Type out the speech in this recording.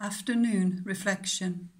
Afternoon Reflection.